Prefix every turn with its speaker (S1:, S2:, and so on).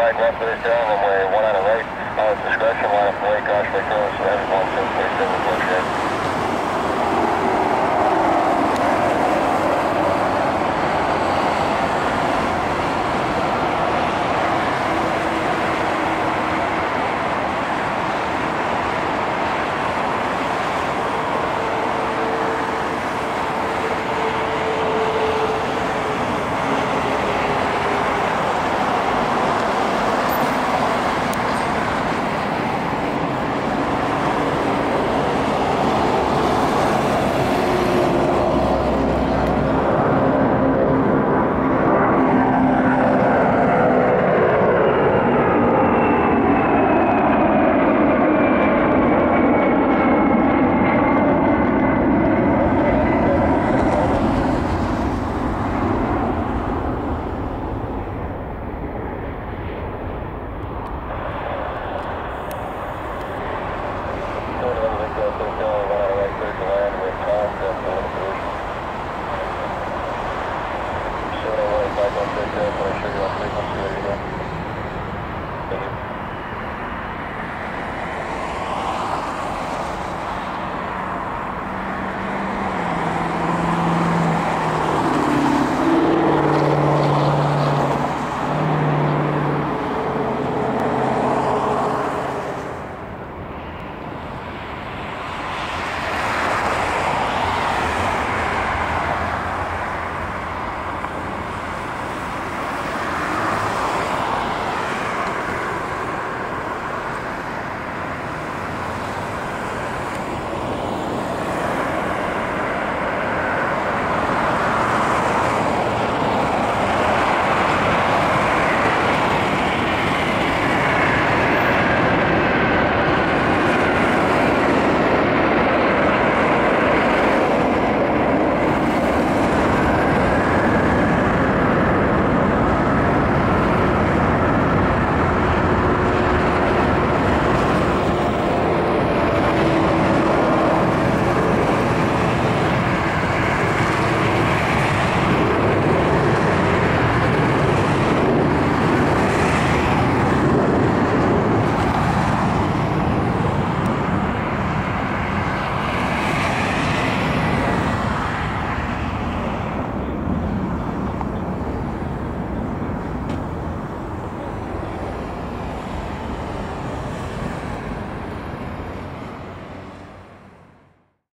S1: Mike left of the down runway,